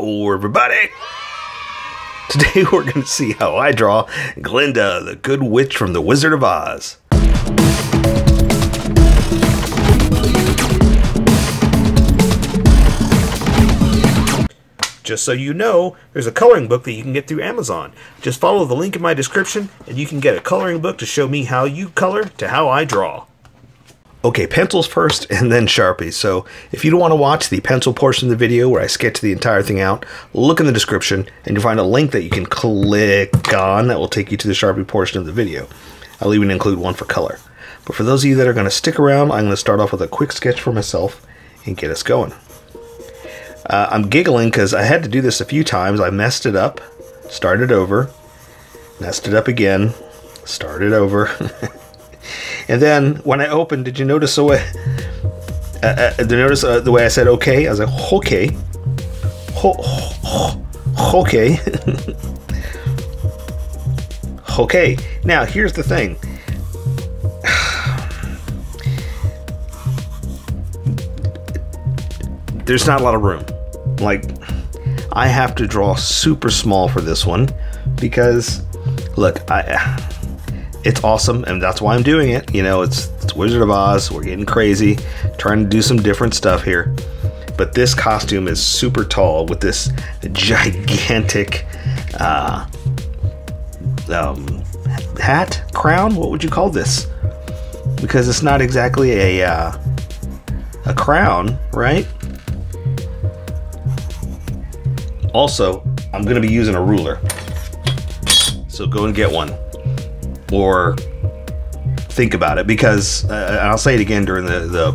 Hello, everybody. Today we're going to see how I draw Glinda, the good witch from The Wizard of Oz. Just so you know, there's a coloring book that you can get through Amazon. Just follow the link in my description and you can get a coloring book to show me how you color to how I draw. Okay, pencils first and then Sharpies. So if you don't want to watch the pencil portion of the video where I sketch the entire thing out, look in the description and you'll find a link that you can click on that will take you to the Sharpie portion of the video. I'll even include one for color. But for those of you that are going to stick around, I'm going to start off with a quick sketch for myself and get us going. Uh, I'm giggling because I had to do this a few times. I messed it up, started over, messed it up again, started over. and then when I opened, did you notice the way? Uh, uh, did you notice uh, the way I said okay? I was like okay, ho, ho, okay, okay. Now here's the thing. There's not a lot of room like I have to draw super small for this one because look, I it's awesome and that's why I'm doing it. You know, it's, it's Wizard of Oz. We're getting crazy, trying to do some different stuff here. But this costume is super tall with this gigantic uh, um, hat, crown. What would you call this? Because it's not exactly a uh, a crown, right? Also, I'm going to be using a ruler. So go and get one. Or think about it because uh, I'll say it again during the the,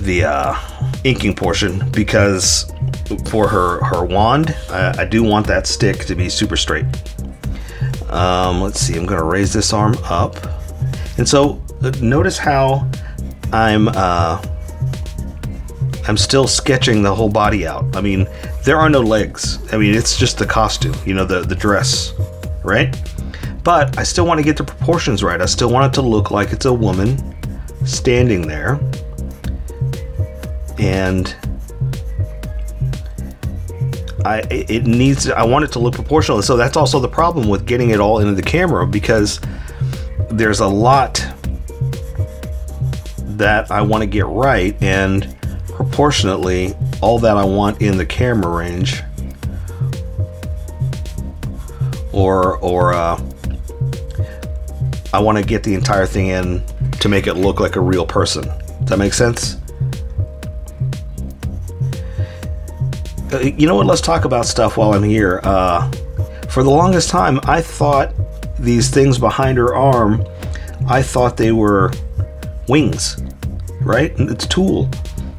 the uh, inking portion because for her her wand I, I, do want that stick to be super straight um, let's see I'm gonna raise this arm up and so uh, notice how I'm uh, I'm still sketching the whole body out. I mean, there are no legs. I mean, it's just the costume, you know, the, the dress, right? But I still want to get the proportions right. I still want it to look like it's a woman standing there. And I it needs I want it to look proportional. So that's also the problem with getting it all into the camera because there's a lot that I want to get right and proportionately all that I want in the camera range or or uh, I want to get the entire thing in to make it look like a real person. Does that make sense? Uh, you know what? Let's talk about stuff while I'm here. Uh, for the longest time, I thought these things behind her arm, I thought they were wings, right? It's tulle.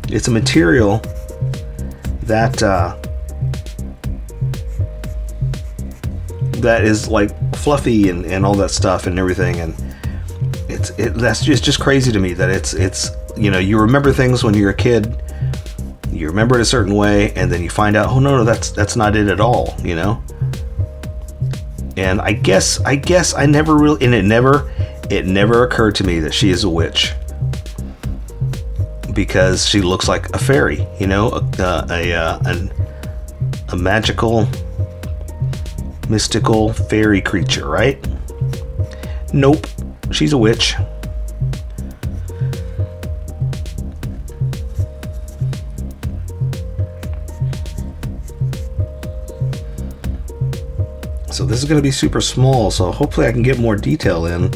It's a material that uh, that is like fluffy and, and all that stuff and everything and it's it, that's just just crazy to me that it's it's you know you remember things when you're a kid you remember it a certain way and then you find out oh no no that's that's not it at all you know? And I guess I guess I never really and it never it never occurred to me that she is a witch. Because she looks like a fairy, you know, a uh, a, uh, a, a, a magical, mystical fairy creature, right? Nope, she's a witch. So this is going to be super small, so hopefully I can get more detail in.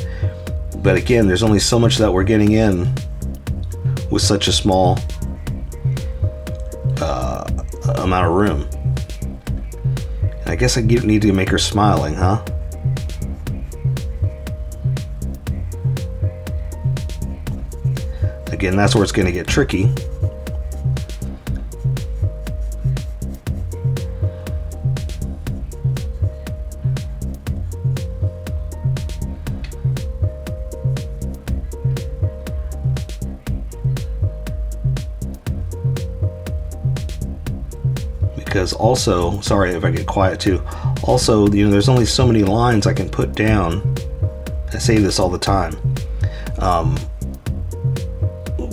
But again, there's only so much that we're getting in with such a small uh, amount of room. I guess I need to make her smiling, huh? Again, that's where it's going to get tricky. Because also, sorry if I get quiet too, also, you know, there's only so many lines I can put down. I say this all the time. Um,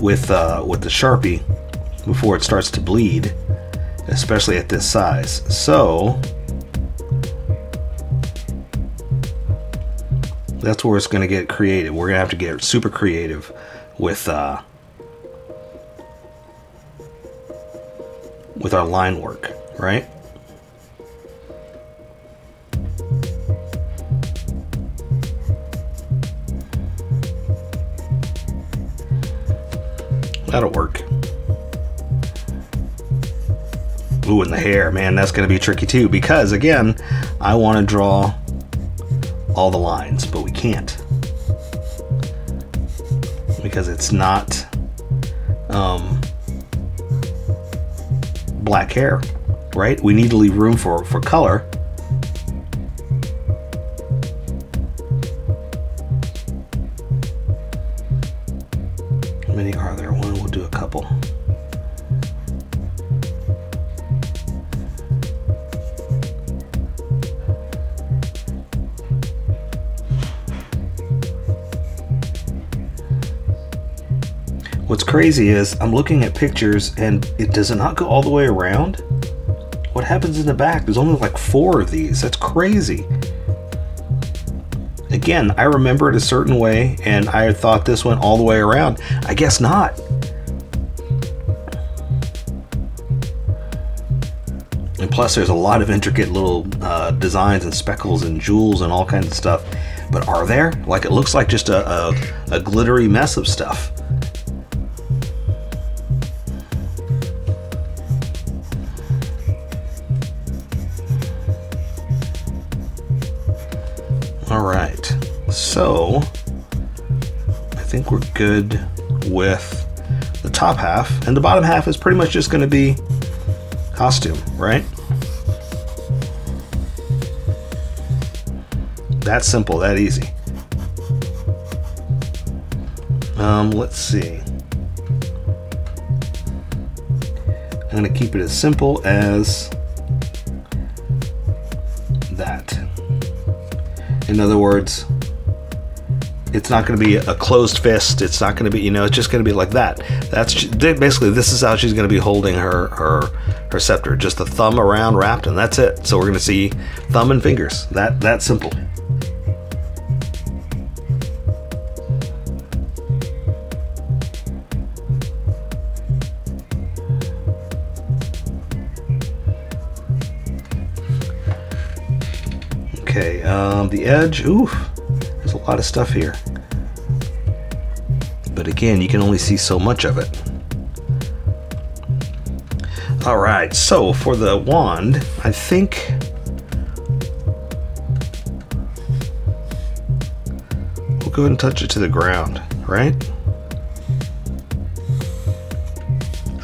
with uh, with the Sharpie before it starts to bleed especially at this size. So that's where it's going to get creative. We're going to have to get super creative with uh, with our line work, right? That'll work. Ooh, and the hair, man, that's going to be tricky too because again, I want to draw all the lines, but we can't because it's not um, black hair, right? We need to leave room for, for color. How many are there? One, we'll do a couple. What's crazy is I'm looking at pictures and it does not go all the way around. Happens in the back? There's only like four of these. That's crazy. Again, I remember it a certain way and I thought this went all the way around. I guess not. And plus, there's a lot of intricate little uh, designs and speckles and jewels and all kinds of stuff. But are there? Like, it looks like just a, a, a glittery mess of stuff. Good with the top half, and the bottom half is pretty much just going to be costume, right? That simple, that easy. Um, let's see. I'm going to keep it as simple as that. In other words, it's not going to be a closed fist. It's not going to be, you know, it's just going to be like that. That's basically this is how she's going to be holding her her her scepter. Just the thumb around wrapped, and that's it. So we're going to see thumb and fingers. That that simple. Okay, um, the edge, oof, lot of stuff here. But again, you can only see so much of it. All right, so for the wand, I think we'll go ahead and touch it to the ground, right?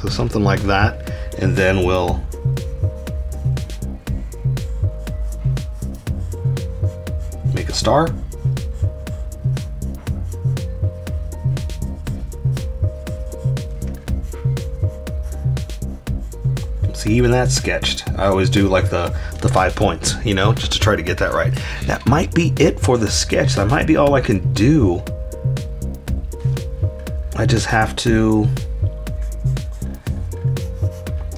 So something like that, and then we'll make a star. See, even that's sketched. I always do like the, the five points, you know, just to try to get that right. That might be it for the sketch. That might be all I can do. I just have to...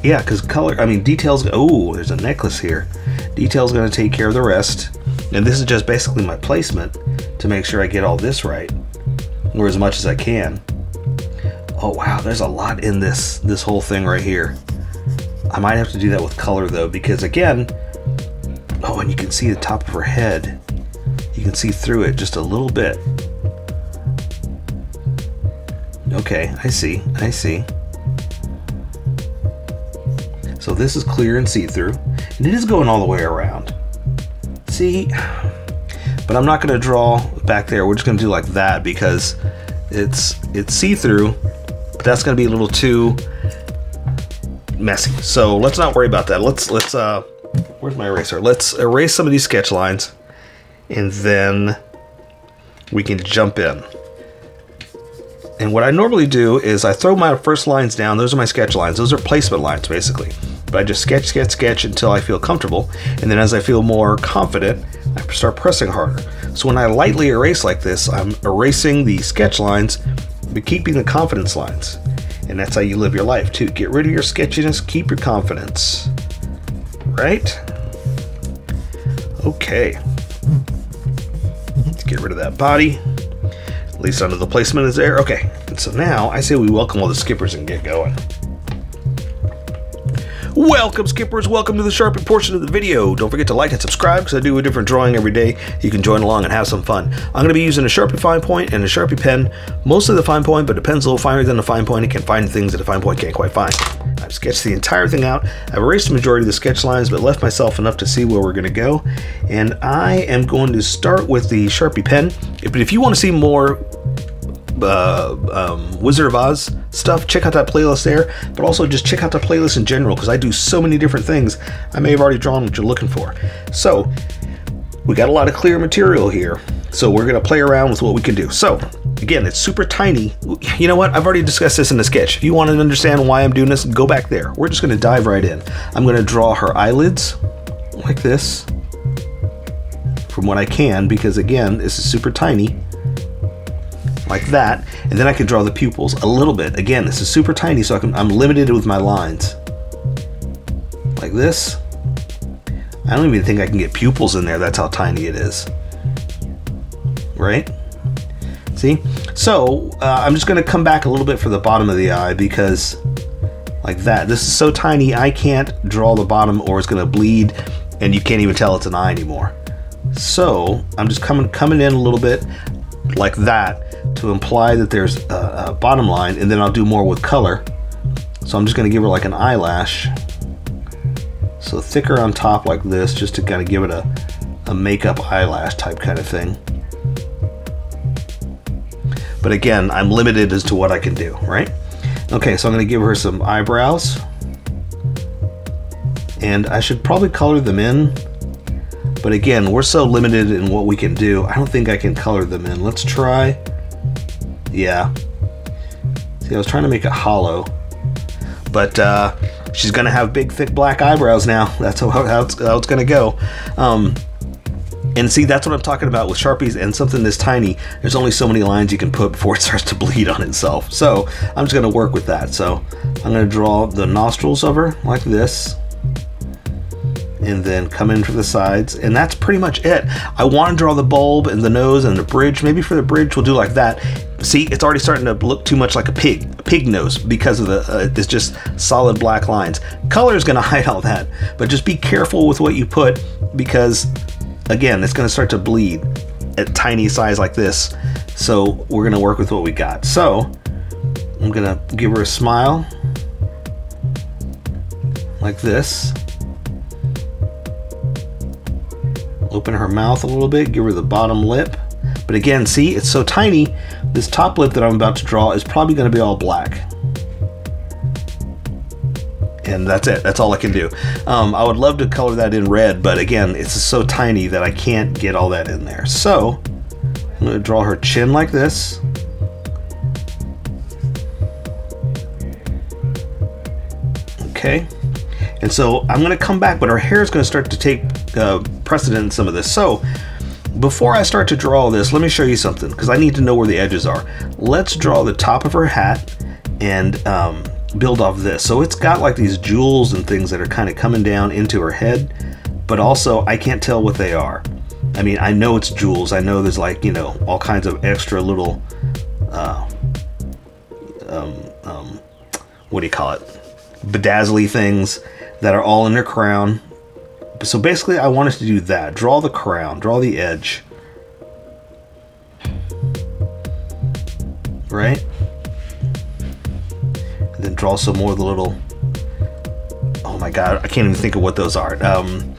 Yeah, because color, I mean, details, oh, there's a necklace here. Detail's gonna take care of the rest. And this is just basically my placement to make sure I get all this right, or as much as I can. Oh wow, there's a lot in this this whole thing right here. I might have to do that with color though, because again, oh, and you can see the top of her head. You can see through it just a little bit. Okay, I see, I see. So this is clear and see-through, and it is going all the way around. See, but I'm not going to draw back there. We're just going to do like that because it's it's see-through, but that's going to be a little too messy. So let's not worry about that. Let's let's uh, where's my eraser? Let's erase some of these sketch lines, and then we can jump in. And what I normally do is I throw my first lines down. Those are my sketch lines. Those are placement lines, basically. But I just sketch, sketch, sketch until I feel comfortable. And then as I feel more confident, I start pressing harder. So when I lightly erase like this, I'm erasing the sketch lines, but keeping the confidence lines. And that's how you live your life too. Get rid of your sketchiness, keep your confidence. Right? Okay. Let's get rid of that body. At least under the placement is there. Okay. And so now I say we welcome all the skippers and get going. Welcome, skippers. Welcome to the Sharpie portion of the video. Don't forget to like and subscribe because I do a different drawing every day. You can join along and have some fun. I'm going to be using a Sharpie fine point and a Sharpie pen. Mostly the fine point, but the pen's a little finer than the fine point. It can find things that a fine point can't quite find. I've sketched the entire thing out. I've erased the majority of the sketch lines, but left myself enough to see where we're going to go. And I am going to start with the Sharpie pen. But if you want to see more uh, um, Wizard of Oz stuff, check out that playlist there. But also just check out the playlist in general because I do so many different things. I may have already drawn what you're looking for. So we got a lot of clear material here. So we're going to play around with what we can do. So again, it's super tiny. You know what? I've already discussed this in the sketch. If you want to understand why I'm doing this, go back there. We're just going to dive right in. I'm going to draw her eyelids like this from what I can because again, this is super tiny like that, and then I can draw the pupils a little bit. Again, this is super tiny, so I can, I'm limited with my lines. Like this. I don't even think I can get pupils in there, that's how tiny it is. Right? See? So, uh, I'm just going to come back a little bit for the bottom of the eye because like that. This is so tiny, I can't draw the bottom or it's going to bleed and you can't even tell it's an eye anymore. So, I'm just coming coming in a little bit like that to imply that there's a, a bottom line, and then I'll do more with color. So I'm just going to give her like an eyelash. So thicker on top like this, just to kind of give it a, a makeup eyelash type kind of thing. But again, I'm limited as to what I can do, right? Okay, so I'm going to give her some eyebrows. And I should probably color them in. But again, we're so limited in what we can do. I don't think I can color them in. Let's try yeah. See, I was trying to make it hollow. But uh, she's going to have big, thick black eyebrows now. That's how, how, it's, it's going to go. Um, and see, that's what I'm talking about with Sharpies and something this tiny. There's only so many lines you can put before it starts to bleed on itself. So I'm just going to work with that. So I'm going to draw the nostrils of her like this and then come in for the sides and that's pretty much it. I want to draw the bulb and the nose and the bridge. Maybe for the bridge we'll do like that. See it's already starting to look too much like a pig a pig nose because of the uh, it's just solid black lines. Color is going to hide all that but just be careful with what you put because again it's going to start to bleed at tiny size like this. So we're going to work with what we got. So I'm going to give her a smile like this Open her mouth a little bit, give her the bottom lip. But again, see, it's so tiny, this top lip that I'm about to draw is probably gonna be all black. And that's it, that's all I can do. Um, I would love to color that in red, but again, it's so tiny that I can't get all that in there. So, I'm gonna draw her chin like this. Okay. And so I'm going to come back, but her hair is going to start to take uh, precedent in some of this. So before I start to draw this, let me show you something because I need to know where the edges are. Let's draw the top of her hat and um, build off this. So it's got like these jewels and things that are kind of coming down into her head, but also I can't tell what they are. I mean, I know it's jewels. I know there's like, you know, all kinds of extra little, uh, um, um, what do you call it? Bedazzly things that are all in her crown so basically I wanted to do that. Draw the crown, draw the edge. Right? And then draw some more of the little... Oh my god, I can't even think of what those are. Um,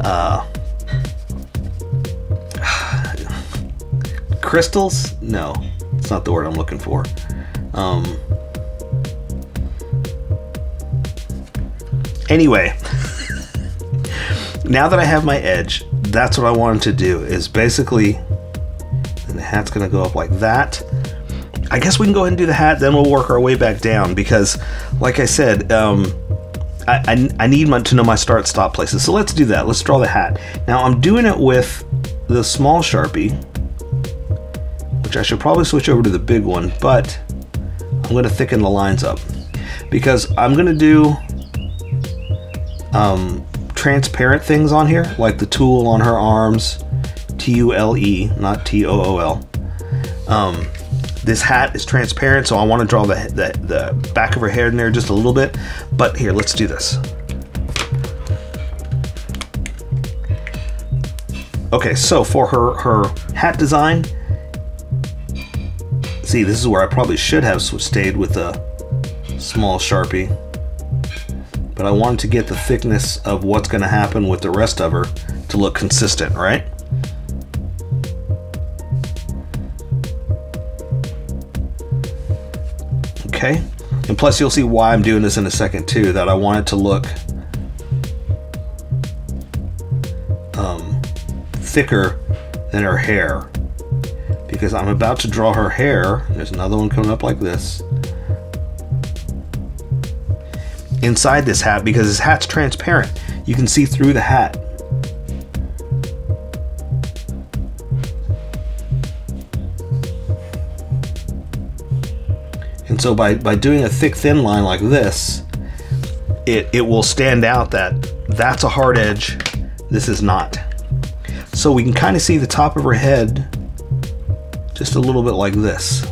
uh, crystals? No, it's not the word I'm looking for. Um, anyway, now that I have my edge, that's what I wanted to do is basically, and the hat's gonna go up like that. I guess we can go ahead and do the hat, then we'll work our way back down because, like I said, um, I, I, I need my, to know my start stop places. So let's do that. Let's draw the hat. Now I'm doing it with the small Sharpie, which I should probably switch over to the big one, but I'm going to thicken the lines up because I'm going to do um, transparent things on here, like the tulle on her arms, T U L E, not T O O L. Um, this hat is transparent, so I want to draw the, the, the back of her hair in there just a little bit. But here, let's do this. Okay, so for her, her hat design, see, this is where I probably should have stayed with a small Sharpie. But I wanted to get the thickness of what's going to happen with the rest of her to look consistent, right? Okay, and plus you'll see why I'm doing this in a second too, that I want it to look um, thicker than her hair because I'm about to draw her hair. There's another one coming up like this. Inside this hat because this hat's transparent. You can see through the hat. And so by, by doing a thick thin line like this, it, it will stand out that that's a hard edge, this is not. So we can kind of see the top of her head just a little bit like this.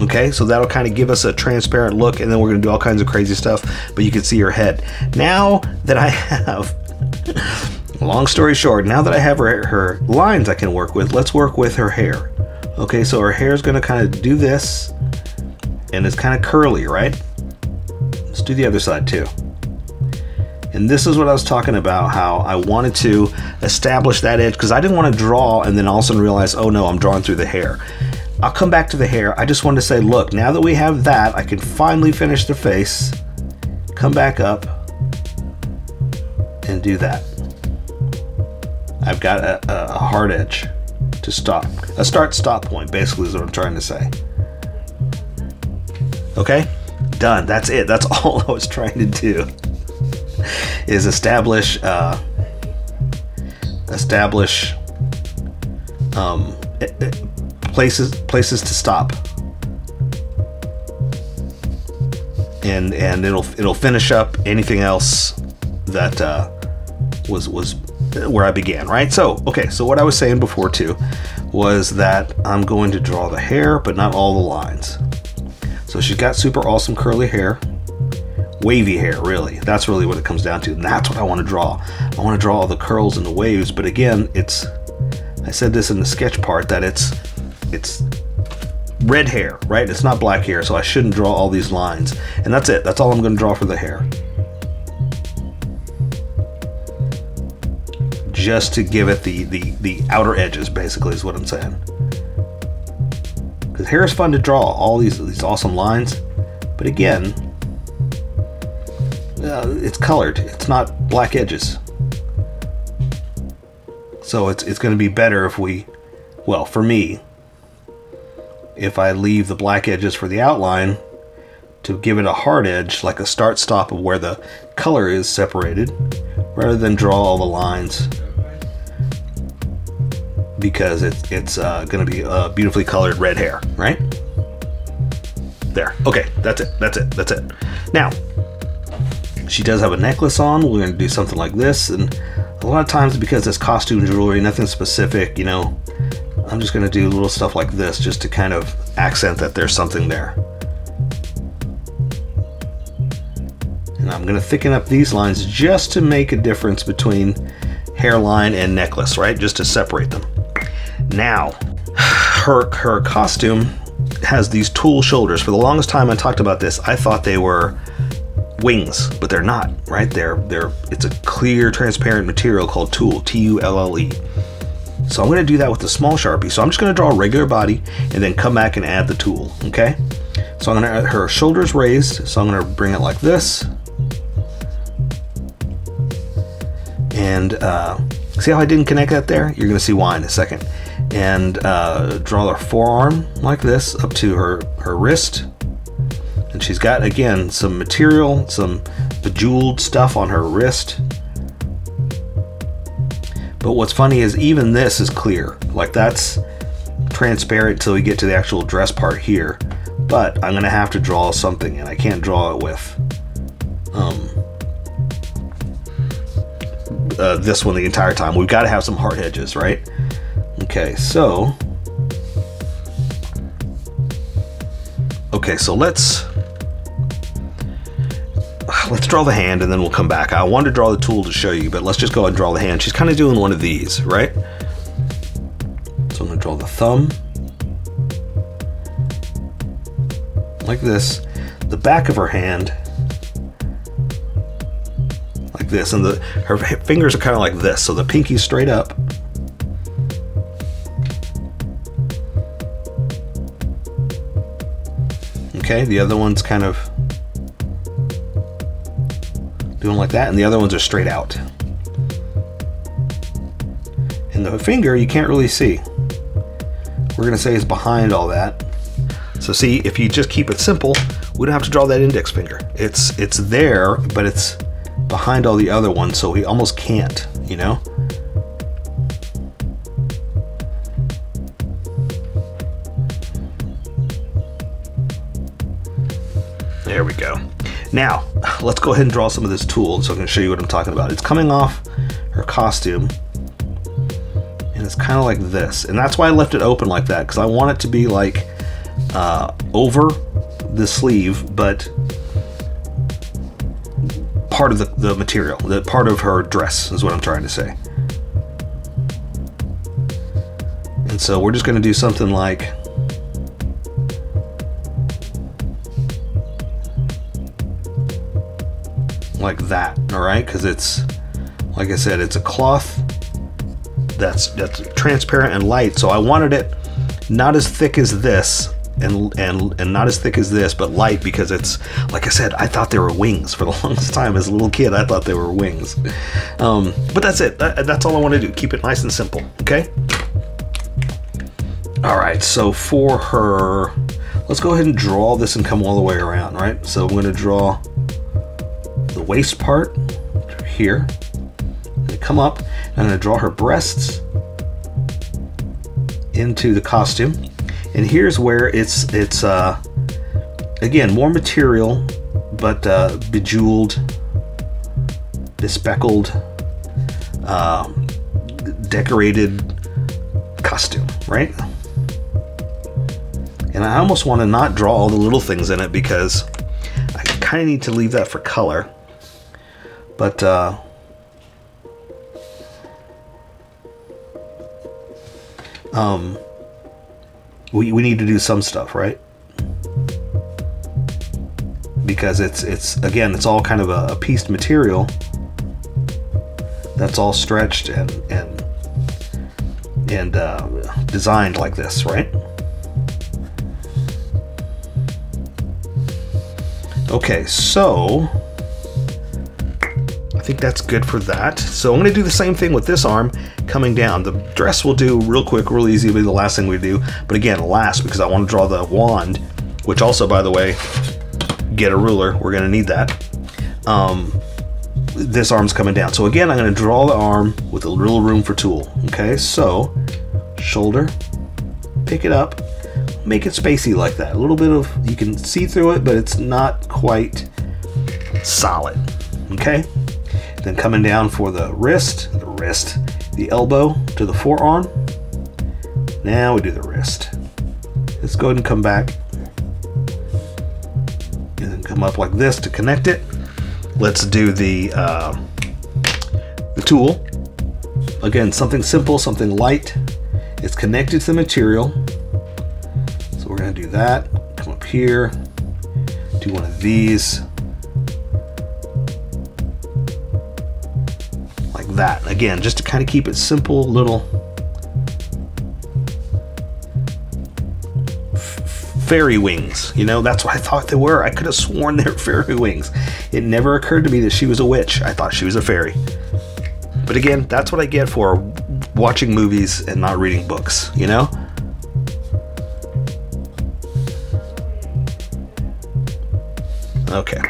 Okay, so that'll kind of give us a transparent look and then we're gonna do all kinds of crazy stuff, but you can see her head. Now that I have, long story short, now that I have her, her lines I can work with, let's work with her hair. Okay, so her hair is gonna kind of do this and it's kind of curly, right? Let's do the other side too. And this is what I was talking about, how I wanted to establish that edge because I didn't want to draw and then all of a sudden realize, oh no, I'm drawing through the hair. I'll come back to the hair. I just wanted to say, look, now that we have that, I can finally finish the face, come back up, and do that. I've got a, a hard edge to stop. A start stop point, basically, is what I'm trying to say. Okay? Done. That's it. That's all I was trying to do is establish uh, establish um, places places to stop, and and it'll it'll finish up anything else that uh, was was where I began. Right. So okay. So what I was saying before too was that I'm going to draw the hair, but not all the lines. So she's got super awesome curly hair wavy hair, really. That's really what it comes down to. And that's what I want to draw. I want to draw all the curls and the waves, but again, it's I said this in the sketch part that it's it's red hair, right? It's not black hair, so I shouldn't draw all these lines. And that's it. That's all I'm going to draw for the hair. Just to give it the the the outer edges basically is what I'm saying. Cuz hair is fun to draw, all these these awesome lines. But again, uh, it's colored. It's not black edges. So it's, it's going to be better if we, well, for me, if I leave the black edges for the outline to give it a hard edge, like a start stop of where the color is separated, rather than draw all the lines because it, it's uh, going to be a beautifully colored red hair, right? There. Okay, that's it. That's it. That's it. Now, she does have a necklace on. We're going to do something like this. And a lot of times, because it's costume jewelry, nothing specific, you know, I'm just going to do little stuff like this just to kind of accent that there's something there. And I'm going to thicken up these lines just to make a difference between hairline and necklace, right? Just to separate them. Now, her, her costume has these tulle shoulders. For the longest time I talked about this, I thought they were wings, but they're not, right? They're they're it's a clear, transparent material called tulle, T-U-L-L-E. So I'm gonna do that with a small Sharpie. So I'm just gonna draw a regular body and then come back and add the tulle, okay? So I'm gonna, her shoulders raised, so I'm gonna bring it like this. And uh, see how I didn't connect that there? You're gonna see why in a second. And uh, draw her forearm like this up to her, her wrist and she's got, again, some material, some bejeweled stuff on her wrist. But what's funny is even this is clear. Like that's transparent till we get to the actual dress part here. but I'm gonna have to draw something, and I can't draw it with um, uh, this one the entire time. We've got to have some hard edges, right? Okay, so okay, so let's let's draw the hand and then we'll come back. I wanted to draw the tulle to show you, but let's just go ahead and draw the hand. She's kind of doing one of these, right? So I'm going to draw the thumb. Like this. The back of her hand. Like this. And the her fingers are kind of like this. So the pinky's straight up. Okay, the other one's kind of doing like that, and the other ones are straight out. And the finger, you can't really see. We're gonna say is behind all that. So see, if you just keep it simple, we don't have to draw that index finger. It's it's there, but it's behind all the other ones, so we almost can't, you know? Now, let's go ahead and draw some of this tulle so I can show you what I'm talking about. It's coming off her costume, and it's kind of like this. And that's why I left it open like that, because I want it to be like uh, over the sleeve, but part of the, the material, the part of her dress is what I'm trying to say. And so we're just going to do something like like that, all right? Because it's, like I said, it's a cloth that's that's transparent and light. So I wanted it not as thick as this, and and and not as thick as this, but light because it's like I said, I thought they were wings for the longest time as a little kid. I thought they were wings. Um, but that's it. That, that's all I want to do. Keep it nice and simple. Okay. All right. So for her, let's go ahead and draw this and come all the way around. Right. So I'm going to draw waist part here. And come up. And I'm going to draw her breasts into the costume. And here's where it's it's uh, again more material, but uh, bejeweled, bespeckled, uh, decorated costume, right? And I almost want to not draw all the little things in it because I kind of need to leave that for color. But uh, um, we, we need to do some stuff, right? Because it's it's again it's all kind of a, a pieced material that's all stretched and and and uh, designed like this, right? Okay, so think that's good for that. So I'm going to do the same thing with this arm coming down. The dress we'll do real quick, real easy, will be the last thing we do. But again, last because I want to draw the wand, which also, by the way, get a ruler. We're going to need that. Um, this arm's coming down. So again, I'm going to draw the arm with a little room for tulle. Okay, so shoulder, pick it up, make it spacey like that. A little bit of, you can see through it, but it's not quite solid. Okay, then coming down for the wrist, the wrist, the elbow to the forearm. Now we do the wrist. Let's go ahead and come back. And then come up like this to connect it. Let's do the, uh, the tulle. Again, something simple, something light. It's connected to the material. So we're to do that. Come up here. Do one of these. That. Again, just to kind of keep it simple, little fairy wings. You know, that's what I thought they were. I could have sworn they were fairy wings. It never occurred to me that she was a witch. I thought she was a fairy. But again, that's what I get for watching movies and not reading books, you know? Okay.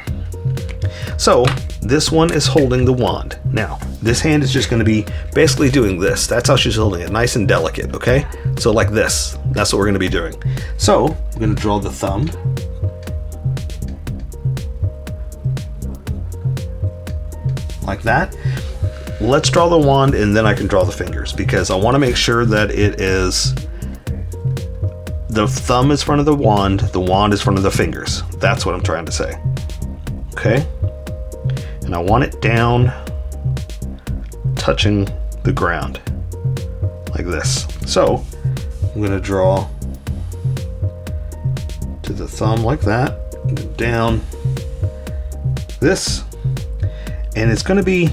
So this one is holding the wand. Now, this hand is just going to be basically doing this. That's how she's holding it, nice and delicate, okay? So like this, that's what we're going to be doing. So, I'm going to draw the thumb. Like that. Let's draw the wand and then I can draw the fingers because I want to make sure that it is the thumb is front of the wand, the wand is front of the fingers. That's what I'm trying to say. Okay? And I want it down, touching the ground, like this. So, I'm gonna draw to the thumb like that, down this, and it's gonna be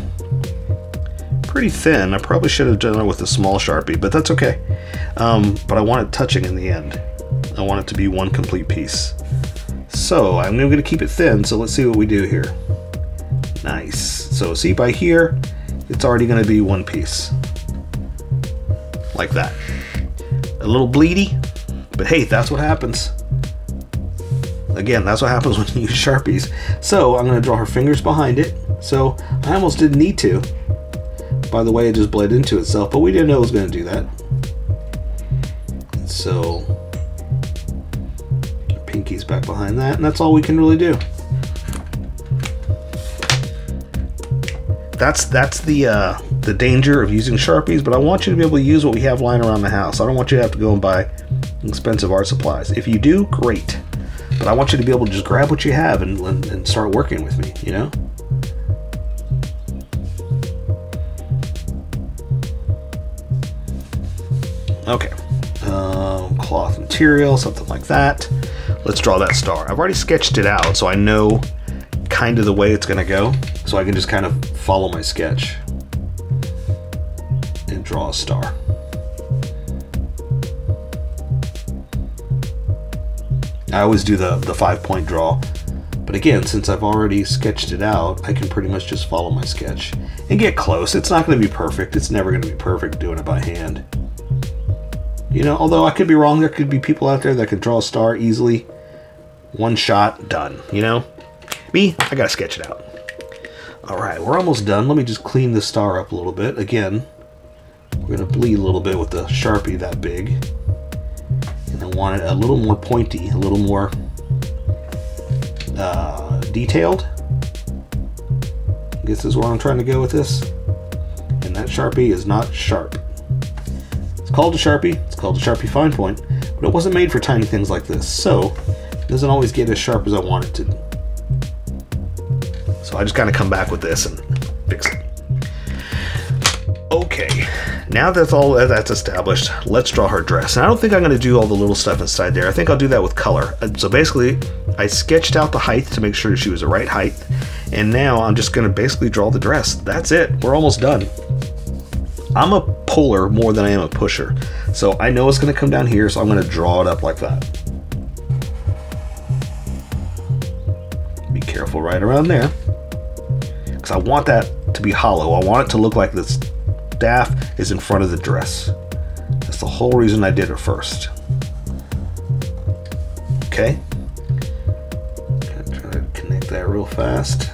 pretty thin. I probably should have done it with a small Sharpie, but that's okay. Um, but I want it touching in the end. I want it to be one complete piece. So I'm going to keep it thin, so let's see what we do here. Nice. So see by here, it's already going to be one piece. Like that. A little bleedy, but hey, that's what happens. Again, that's what happens when you use Sharpies. So I'm going to draw her fingers behind it. So I almost didn't need to. By the way, it just bled into itself, but we didn't know it was going to do that. So pinky's back behind that, and that's all we can really do. That's that's the uh, the danger of using Sharpies, but I want you to be able to use what we have lying around the house. I don't want you to have to go and buy expensive art supplies. If you do, great. But I want you to be able to just grab what you have and, and, and start working with me, you know? Okay. Um, cloth material, something like that. Let's draw that star. I've already sketched it out, so I know kind of the way it's gonna go. So I can just kind of follow my sketch and draw a star. I always do the, the five point draw. But again, since I've already sketched it out, I can pretty much just follow my sketch and get close. It's not going to be perfect. It's never going to be perfect doing it by hand. You know, although I could be wrong, there could be people out there that could draw a star easily. One shot, done. You know? Me, I gotta sketch it out. Alright, we're almost done. Let me just clean the star up a little bit. Again, we're gonna bleed a little bit with the Sharpie that big. And I want it a little more pointy, a little more uh, detailed. I guess is where I'm trying to go with this. And that Sharpie is not sharp. It's called a Sharpie, it's called a Sharpie Fine Point, but it wasn't made for tiny things like this, so it doesn't always get as sharp as I want it to. So I just kind of come back with this and fix it. Okay, now that's all that's established, let's draw her dress. And I don't think I'm going to do all the little stuff inside there. I think I'll do that with color. Uh, so basically, I sketched out the height to make sure she was the right height. And now I'm just going to basically draw the dress. That's it. We're almost done. I'm a puller more than I am a pusher. So I know it's going to come down here, so I'm going to draw it up like that. Be careful right around there. I want that to be hollow. I want it to look like the staff is in front of the dress. That's the whole reason I did it first. Okay. Try to connect that real fast.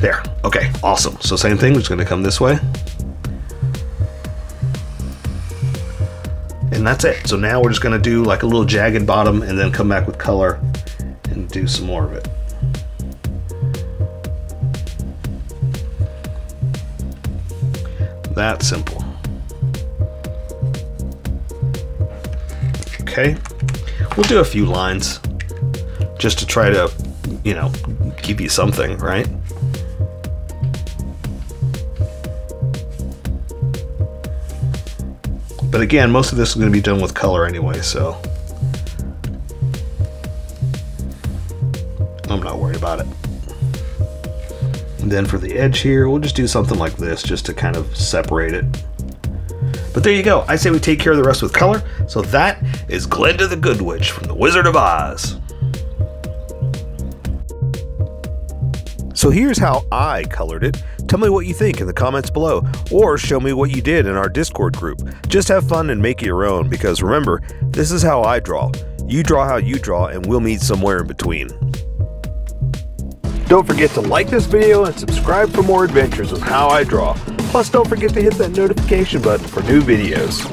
There. Okay, awesome. So same thing, just gonna come this way. and that's it. So now we're just gonna do like a little jagged bottom and then come back with color and do some more of it. That simple. Okay, we'll do a few lines just to try to, you know, give you something, right? But again, most of this is going to be done with color anyway, so And then for the edge here, we'll just do something like this just to kind of separate it. But there you go. I say we take care of the rest with color. So that is Glinda the Good Witch from The Wizard of Oz. So here's how I colored it. Tell me what you think in the comments below, or show me what you did in our Discord group. Just have fun and make it your own, because remember, this is how I draw. You draw how you draw, and we'll meet somewhere in between. Don't forget to like this video and subscribe for more adventures with how I draw. Plus don't forget to hit that notification button for new videos.